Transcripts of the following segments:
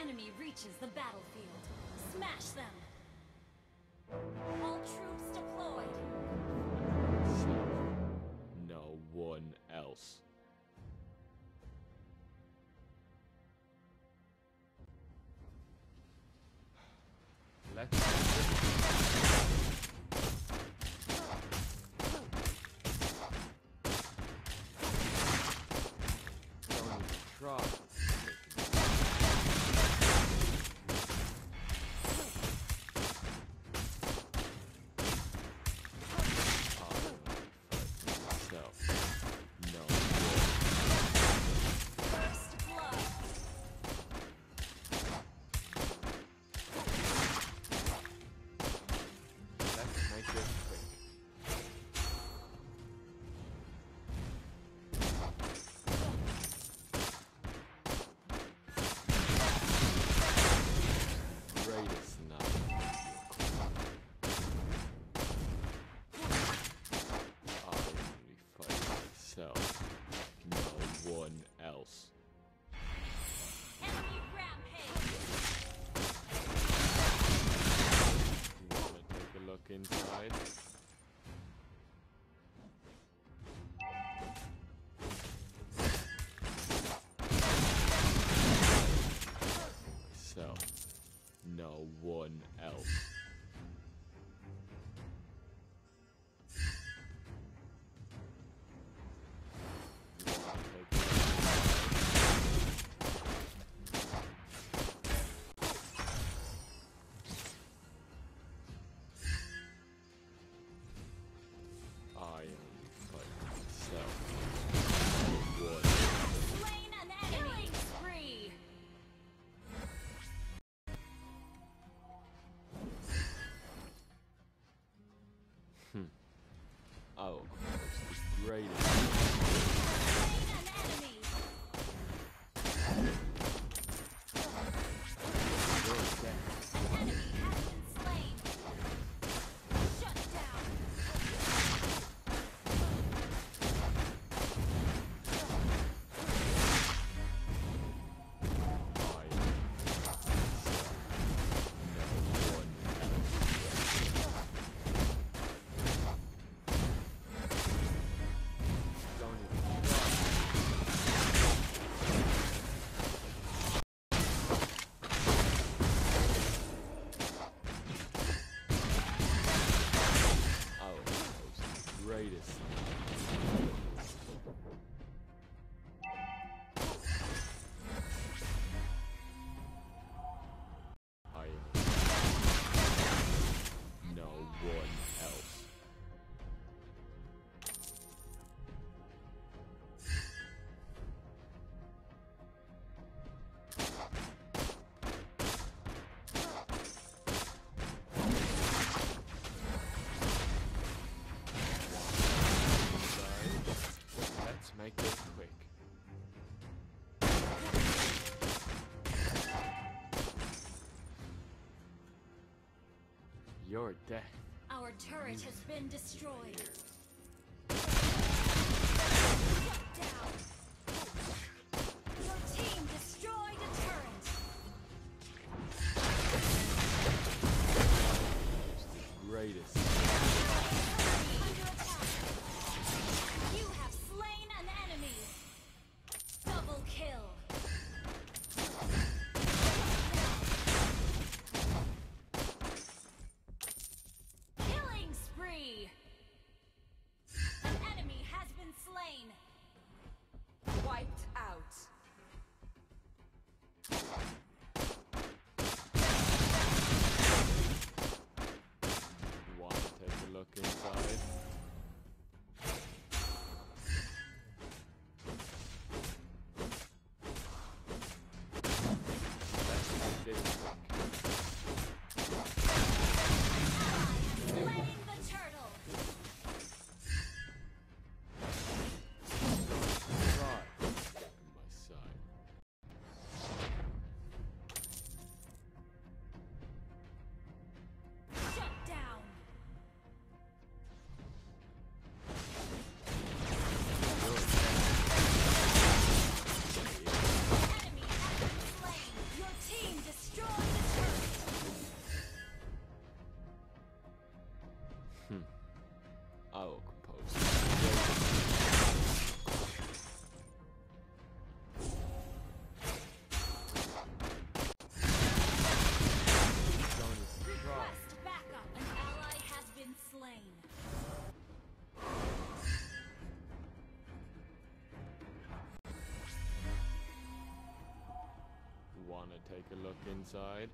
enemy reaches the battlefield. Smash them! All troops deployed! No one else. Let's... Oh, great. your death. Our turret has been destroyed. Take a look inside.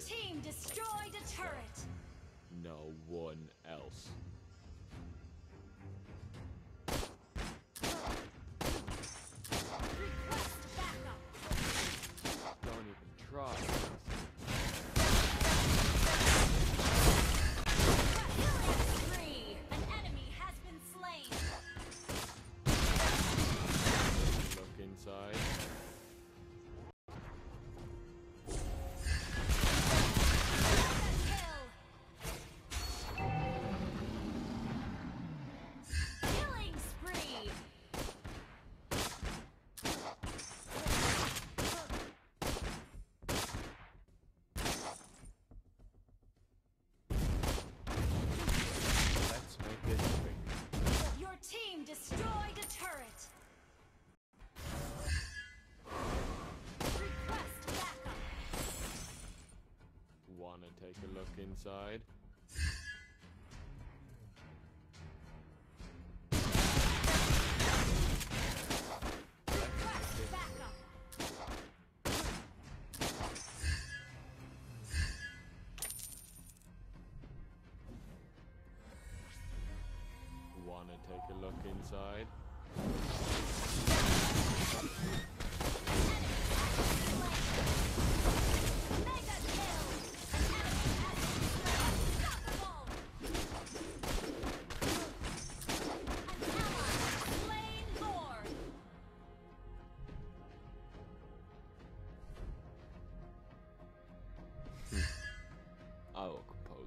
team destroyed a turret. No one Take a look inside. Wanna take a look inside?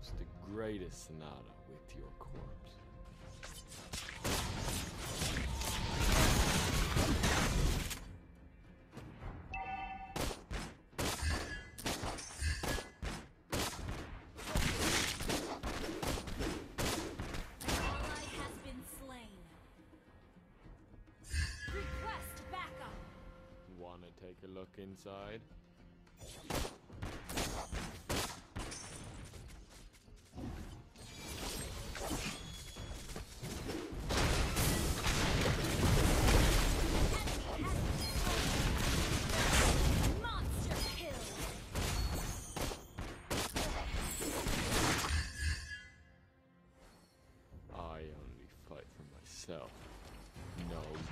the greatest sonata with your corpse. Wanna take a look inside?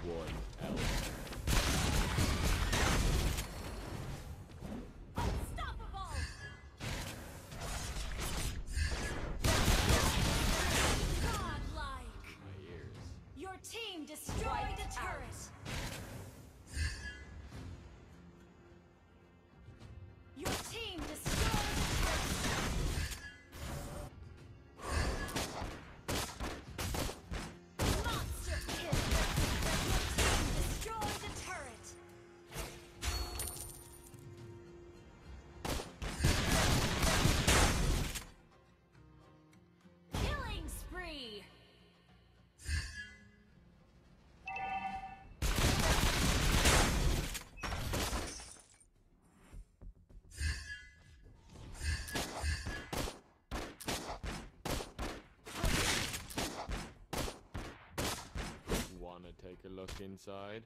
one. Take a look inside.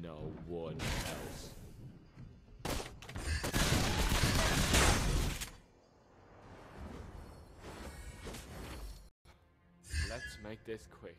No one else. Let's make this quick.